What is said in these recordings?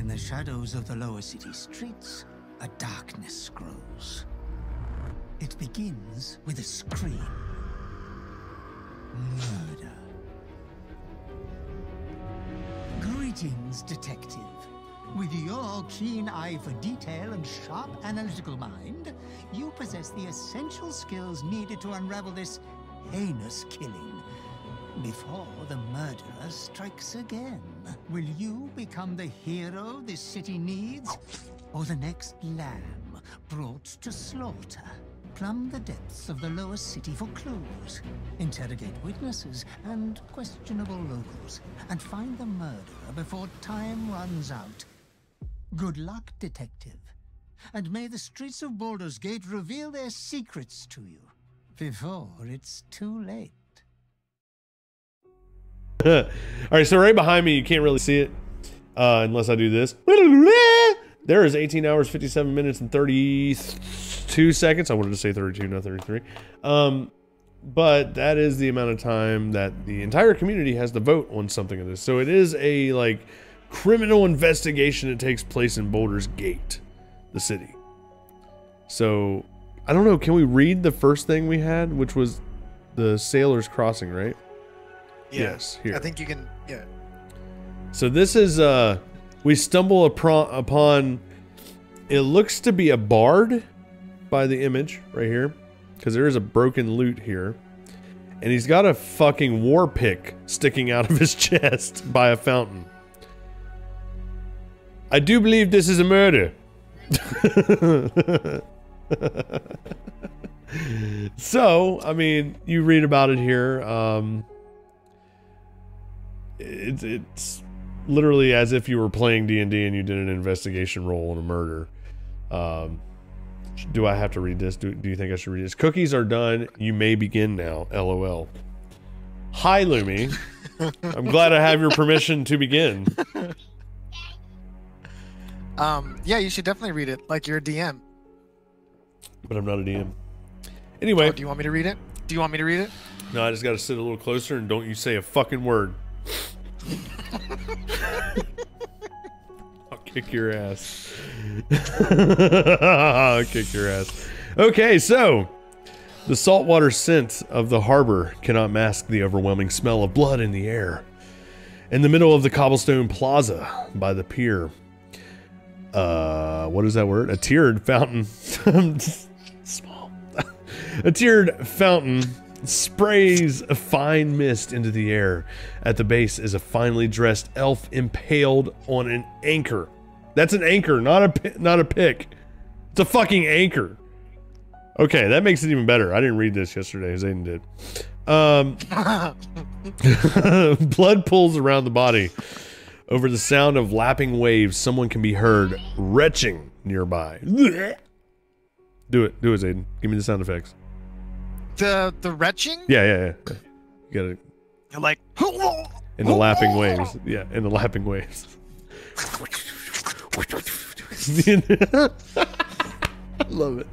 In the shadows of the lower city streets, a darkness grows. It begins with a scream. Murder. Greetings, detective. With your keen eye for detail and sharp analytical mind, you possess the essential skills needed to unravel this heinous killing. Before the murderer strikes again, will you become the hero this city needs? Or the next lamb brought to slaughter? Plumb the depths of the lower city for clues. Interrogate witnesses and questionable locals. And find the murderer before time runs out. Good luck, detective. And may the streets of Baldur's Gate reveal their secrets to you before it's too late. All right, so right behind me, you can't really see it uh, unless I do this. There is 18 hours, 57 minutes, and 32 seconds. I wanted to say 32, not 33. Um, but that is the amount of time that the entire community has to vote on something of this. So it is a like criminal investigation that takes place in Baldur's Gate, the city. So I don't know. Can we read the first thing we had, which was the Sailor's Crossing, right? Yeah. Yes. Here. I think you can. Yeah. So this is uh we stumble upon upon it looks to be a bard by the image right here because there is a broken lute here. And he's got a fucking war pick sticking out of his chest by a fountain. I do believe this is a murder. so, I mean, you read about it here. Um, it's it's literally as if you were playing D and D and you did an investigation roll on a murder. Um, do I have to read this? Do, do you think I should read this? Cookies are done. You may begin now. LOL. Hi, Lumi. I'm glad I have your permission to begin. Um. Yeah, you should definitely read it. Like you're a DM. But I'm not a DM. Anyway, Oh, do you want me to read it? Do you want me to read it? no, I just got to sit a little closer and don't you say a fucking word. I'll kick your ass. I'll kick your ass. Okay, so the saltwater scent of the harbor cannot mask the overwhelming smell of blood in the air. In the middle of the cobblestone plaza by the pier, uh, what is that word? A tiered fountain. Small. a tiered fountain sprays a fine mist into the air. At the base is a finely dressed elf impaled on an anchor. That's an anchor, not a not a pick. It's a fucking anchor. Okay, that makes it even better. I didn't read this yesterday. Zayden did. Um, blood pools around the body. Over the sound of lapping waves, someone can be heard retching nearby. Do it. Do it, Zayden. Give me the sound effects. The the retching. Yeah, yeah, yeah. You gotta. You're like. In the lapping waves. Yeah, in the lapping waves. Love it.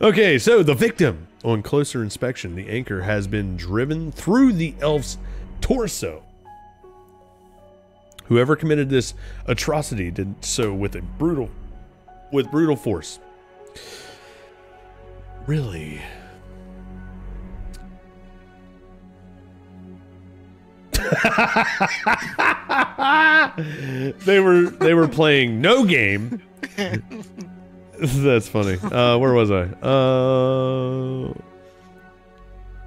Okay, so the victim. On closer inspection, the anchor has been driven through the elf's torso. Whoever committed this atrocity did so with a brutal with brutal force. Really? they were they were playing no game. That's funny. Uh, where was I? Uh,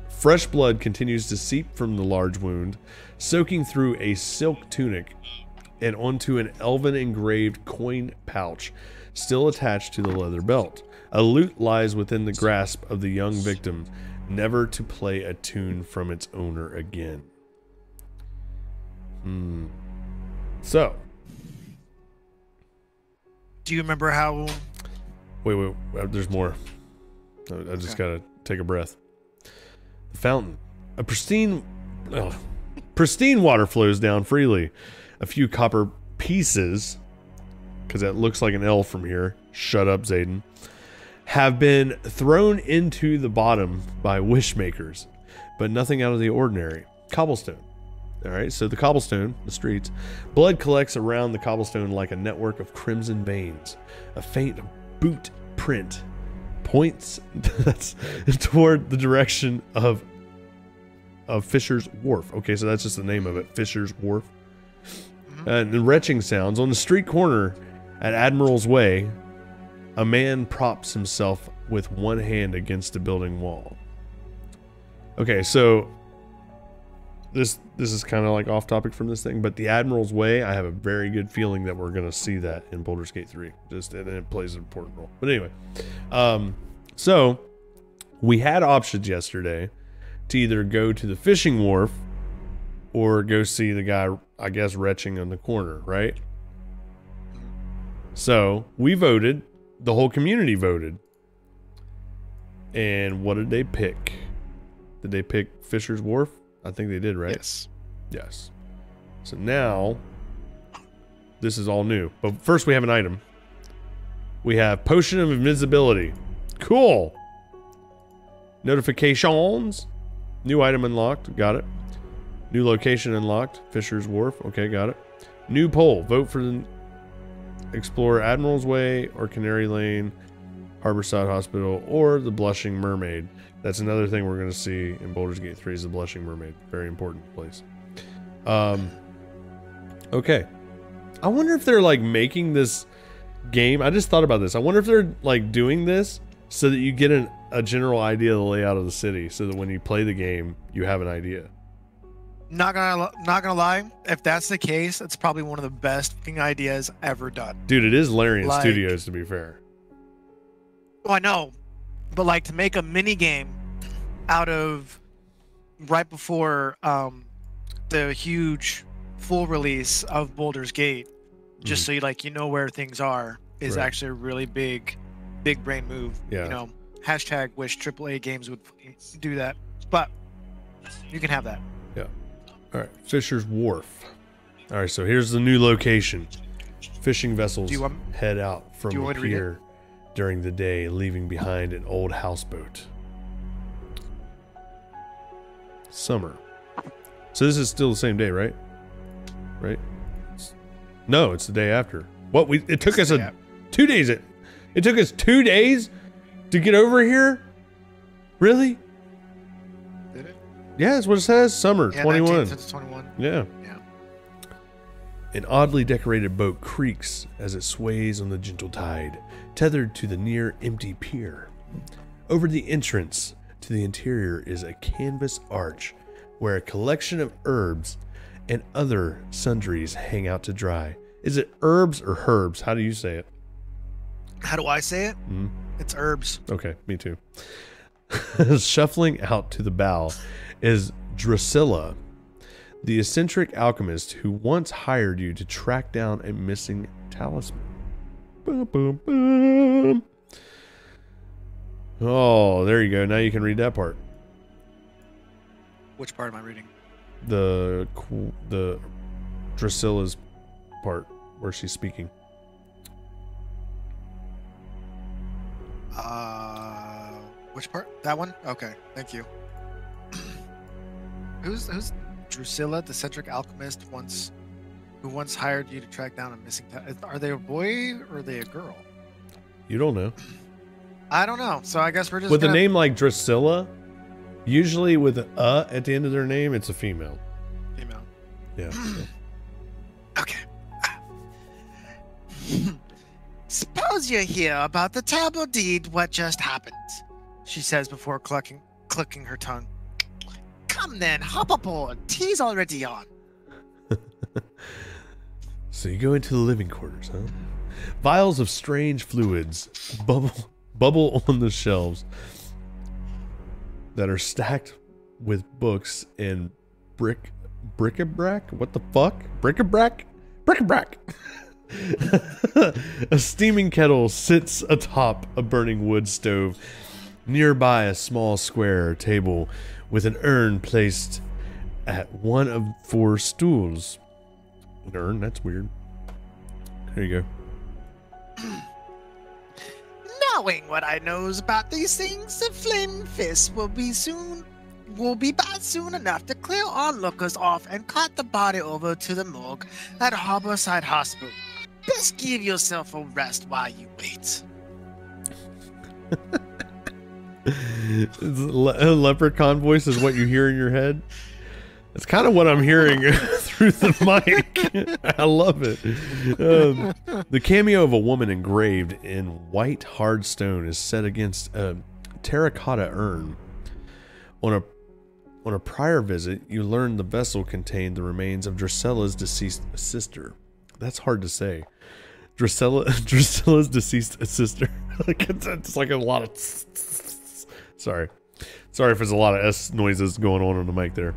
fresh blood continues to seep from the large wound, soaking through a silk tunic and onto an elven engraved coin pouch, still attached to the leather belt. A lute lies within the grasp of the young victim, never to play a tune from its owner again. Hmm. So, Do you remember how? wait, wait, wait, there's more. I, I just gotta take a breath. The fountain. A pristine, oh, pristine water flows down freely. A few copper pieces, because that looks like an L from here. Shut up, Zayden. Have been thrown into the bottom by wishmakers, but nothing out of the ordinary. Cobblestone. All right, so the cobblestone, the streets, blood collects around the cobblestone like a network of crimson veins. A faint boot print points that's toward the direction of of Fisher's Wharf. Okay, so that's just the name of it, Fisher's Wharf. Mm-hmm. And the retching sounds on the street corner at Admiral's Way. A man props himself with one hand against a building wall. Okay, so this this is kind of like off topic from this thing, but the Admiral's Way, I have a very good feeling that we're gonna see that in Baldur's Gate 3. Just and it plays an important role. But anyway, um, so we had options yesterday to either go to the fishing wharf or go see the guy, I guess, retching on the corner, right? So we voted. The whole community voted. And what did they pick? Did they pick Fisher's Wharf? I think they did, right? Yes. Yes. So now, this is all new. But first, we have an item. We have Potion of Invisibility. Cool. Notifications. New item unlocked. Got it. New location unlocked. Fisher's Wharf. Okay, got it. New poll. Vote for the explore Admiral's Way or Canary Lane, Harborside Hospital, or the Blushing Mermaid. That's another thing we're going to see in Baldur's Gate 3 is the Blushing Mermaid. Very important place. Um, okay. I wonder if they're like making this game. I just thought about this. I wonder if they're like doing this so that you get an, a general idea of the layout of the city so that when you play the game, you have an idea. Not gonna not gonna lie. If that's the case, it's probably one of the best fucking ideas ever done. Dude, it is Larian Like- Studios to be fair. Well, I know, but like to make a mini game out of right before um, the huge full release of Baldur's Gate, just Mhm. so you like you know where things are, is Right. actually a really big, big brain move. Yeah. You know, hashtag wish AAA games would do that, but you can have that. Yeah. All right, Fisher's Wharf. All right, so here's the new location. Fishing vessels want- head out from do during the day, leaving behind an old houseboat. Summer. So this is still the same day, right? Right? It's- No, it's the day after. What we it took us a two days. It it took us two days to get over here. Really? Did it? Yeah, that's what it says. Summer Yeah, twenty one. 19th to 21. Yeah. An oddly decorated boat creaks as it sways on the gentle tide, tethered to the near empty pier. Over the entrance to the interior is a canvas arch where a collection of herbs and other sundries hang out to dry. Is it herbs or herbs? How do you say it? How do I say it? Mhm. It's herbs. Okay, me too. Shuffling out to the bow is Drusilla, the eccentric alchemist who once hired you to track down a missing talisman. Boom, boom, boom. Oh, there you go. Now you can read that part. Which part am I reading? The the Drusilla's part where she's speaking. Uh, which part? That one? Okay, thank you. who's who's Drusilla, the eccentric alchemist, once who once hired you to track down a missing? Are they a boy or are they a girl? You don't know. I don't know. So I guess we're just With a gonna- name like Drusilla, usually with an uh at the end of their name, it's a female. female. Yeah. Okay. Suppose you hear about the terrible deed what just happened, she says before clucking, clicking her tongue. Come then, hop aboard. Tea's already on. So you go into the living quarters, huh? Vials of strange fluids bubble bubble on the shelves that are stacked with books and brick bric-a-brac. What the fuck? Bric-a-brac? Bric-a-brac. a steaming kettle sits atop a burning wood stove. Nearby, a small square table with an urn placed at one of four stools. An urn? That's weird. There you go. Knowing what I knows about these things, the Flame Fist will be soon will be back soon enough to clear onlookers off and cart the body over to the morgue at Harborside Hospital. Best give yourself a rest while you wait. Le- leprechaun voice is what you hear in your head. It's kind of what I'm hearing through the mic. I love it. Um, the cameo of a woman engraved in white hard stone is set against a terracotta urn. On a on a prior visit, you learned the vessel contained the remains of Drusilla's deceased sister. That's hard to say. Drusilla, Drusilla's deceased sister. it's, it's like a lot of. Sorry. Sorry if there's a lot of S noises going on on the mic there.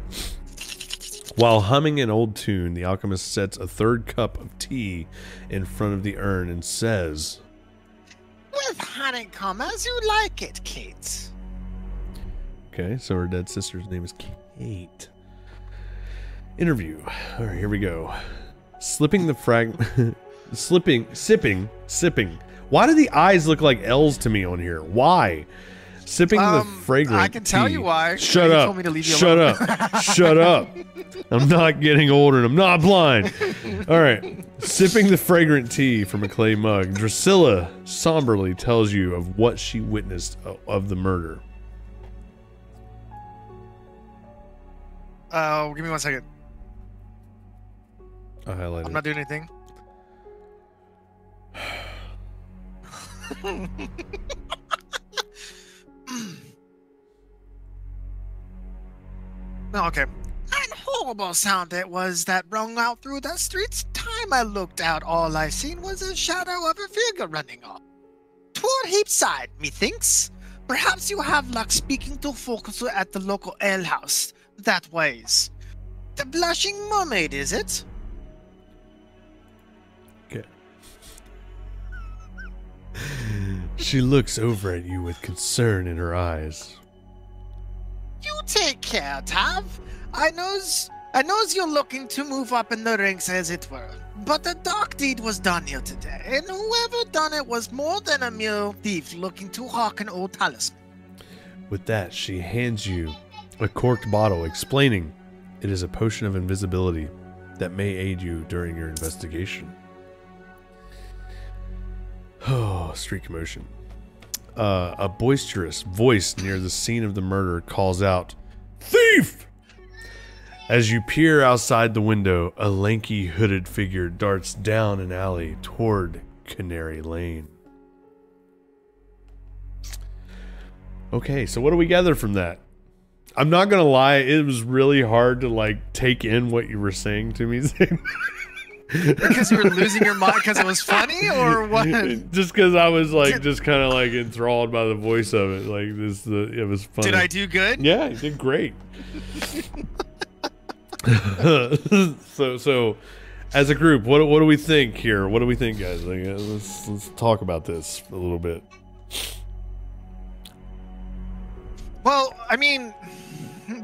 While humming an old tune, the alchemist sets a third cup of tea in front of the urn and says, With honeycomb as you like it, Kate. Okay, so her dead sister's name is Kate. Interview. All right, here we go. Slipping the frag. slipping. Sipping. Sipping. Why do the eyes look like L's to me on here? Why? Sipping the Um, fragrant. I can tell tea. you why. Shut You up. told me to leave you Shut alone. up. Shut up. I'm not getting older and I'm not blind. All right. Sipping the fragrant tea from a clay mug, Drusilla somberly tells you of what she witnessed of the murder. Oh, give me one second. I highlighted. I'm not doing anything. okay. And horrible sound it was that rung out through the streets. Time I looked out, all I seen was a shadow of a figure running off. Toward Heapside, methinks. Perhaps you have luck speaking to folks at the local alehouse. That ways. The blushing mermaid, is it? Okay. she looks over at you with concern in her eyes. Care, Tav. I knows I knows you're looking to move up in the ranks as it were. But the dark deed was done here today, and whoever done it was more than a mere thief looking to hawk an old talisman. With that, she hands you a corked bottle, explaining it is a potion of invisibility that may aid you during your investigation. Oh, street commotion. Uh, a boisterous voice near the scene of the murder calls out, Thief! As you peer outside the window, a lanky hooded figure darts down an alley toward Canary Lane. Okay, so what do we gather from that? I'm not gonna lie, it was really hard to like take in what you were saying to me. Because you were losing your mind because it was funny, or what? just because I was like, just kind of like enthralled by the voice of it. Like this, the it was funny. Did I do good? Yeah, you did great. so, so as a group, what what do we think here? What do we think, guys? Like, uh, let's let's talk about this a little bit. Well, I mean,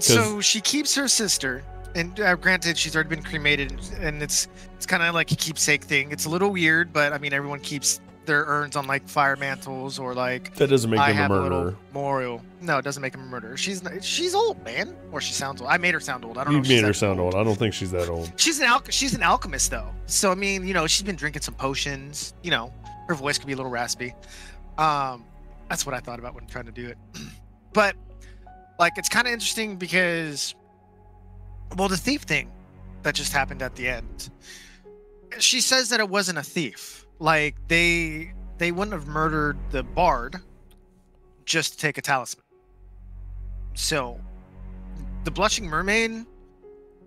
so she keeps her sister, and uh, granted, she's already been cremated, and it's it's kind of like a keepsake thing. It's a little weird, but I mean, everyone keeps their urns on like fire mantles or like That doesn't make I them a have a murderer. memorial. No, it doesn't make him a murderer. She's she's old, man, or she sounds old. I made her sound old. I don't You know. made her sound old. I don't think she's that old. She's an al- she's an alchemist though. So I mean, you know, she's been drinking some potions. You know, her voice could be a little raspy. Um, that's what I thought about when trying to do it. but like, it's kind of interesting because, well, the thief thing that just happened at the end. She says that it wasn't a thief. Like they they wouldn't have murdered the bard just to take a talisman. So, the blushing mermaid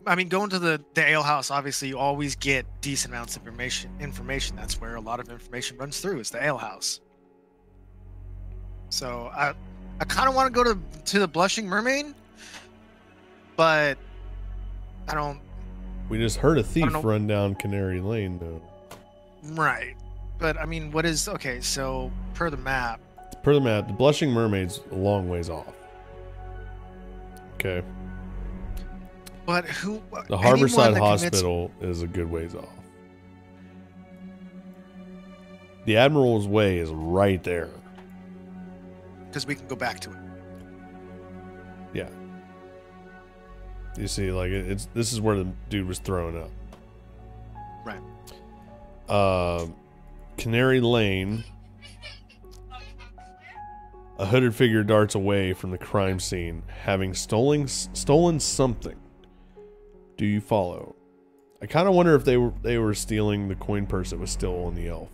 I mean, going to the the ale house, obviously, you always get decent amounts of information. Information. That's where a lot of information runs through. Is the ale house. So I, I kind of want to go to to the blushing mermaid, but I don't. We just heard a thief run down Canary Lane, though. Right. But I mean, what is okay? So per the map, Per the map, the Blushing Mermaid's a long ways off. Okay. but who? The Harborside that commits- Hospital is a good ways off. The Admiral's Way is right there. because we can go back to it. You see, like it, it's this is where the dude was throwing up. Right. Um, Canary Lane. A hooded figure darts away from the crime scene, having stolen stolen something. Do you follow? I kind of wonder if they were they were stealing the coin purse that was still on the elf.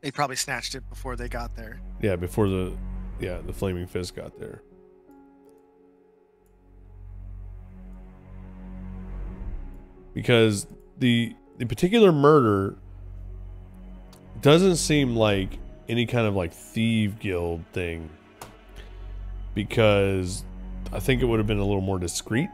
They probably snatched it before they got there. Yeah, before the yeah the flaming fist got there. Because the the particular murder doesn't seem like any kind of like thief guild thing because I think it would have been a little more discreet.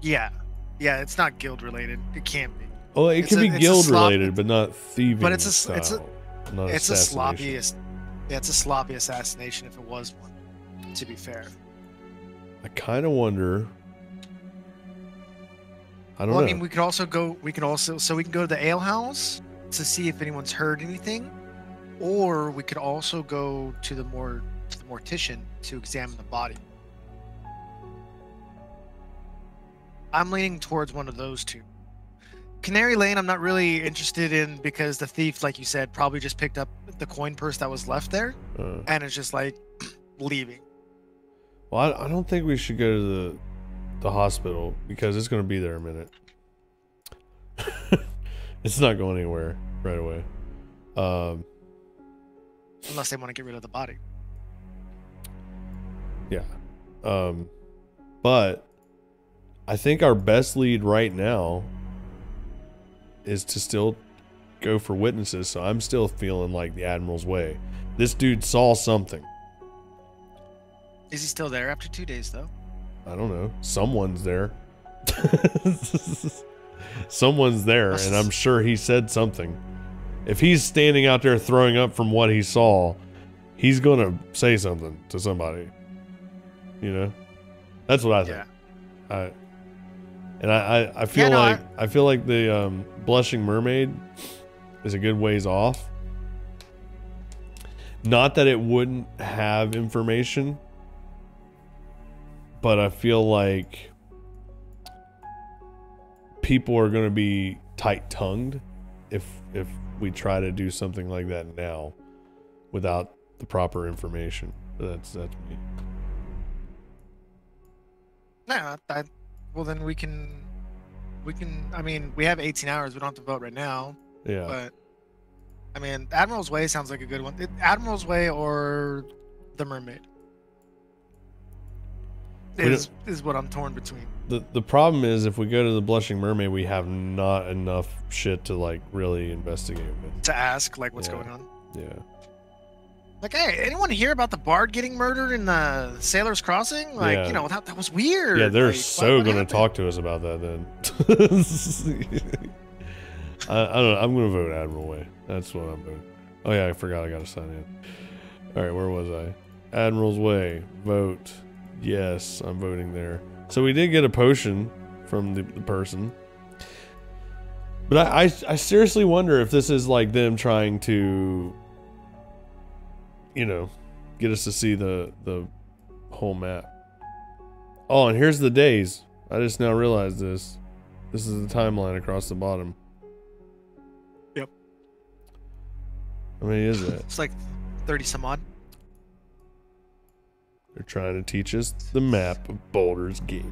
Yeah, yeah, it's not guild related. It can't be. Oh, it It's could a- be guild related, but not thieving. But it's a s- it's a- not it's a sloppy. Yeah, it's a sloppy assassination if it was one. To be fair. I kind of wonder. I don't Well, know. I mean, we could also go. We could also so we can go to the ale house to see if anyone's heard anything, or we could also go to the more to the mortician to examine the body. I'm leaning towards one of those two. Canary Lane, I'm not really interested in because the thief, like you said, probably just picked up the coin purse that was left there Uh, and it's just like leaving. well, I, I don't think we should go to the the hospital because it's going to be there a minute. it's not going anywhere right away. Um, Unless they want to get rid of the body. yeah. Um, but I think our best lead right now is to still go for witnesses. So I'm still feeling like the Admiral's way. This dude saw something. Is he still there after two days though? I don't know. Someone's there. Someone's there, and I'm sure he said something. If he's standing out there throwing up from what he saw, he's gonna say something to somebody. You know, that's what I think. Yeah. I and I I, I feel no, like I, feel like the um, blushing mermaid is a good ways off. Not that it wouldn't have information, but I feel like people are going to be tight-tongued if if we try to do something like that now without the proper information. That's that's me. Yeah, I, well then we can, we can. I mean, we have 18 hours. We don't have to vote right now, Yeah. but I mean, Admiral's Way sounds like a good one. It- Admiral's Way or the Mermaid is is what I'm torn between. the the problem is if we go to the blushing mermaid we have not enough shit to like really investigate with To ask like what's Yeah. going on. yeah Like, hey, anyone hear about the bard getting murdered in the Sailor's Crossing? Like, Yeah. you know, that, that was weird. yeah they're Like, so gonna happened? talk to us about that then I, I don't know i'm gonna vote admiral way that's what i'm voting oh yeah i forgot i gotta sign in all right where was i admiral's way vote yes i'm voting there so we did get a potion from the, the person but I, I i seriously wonder if this is like them trying to you know get us to see the the whole map Oh, and here's the days. I just now realized this. This is the timeline across the bottom. Yep. How many is that? It's like 30 some odd. They're trying to teach us the map of Baldur's Gate.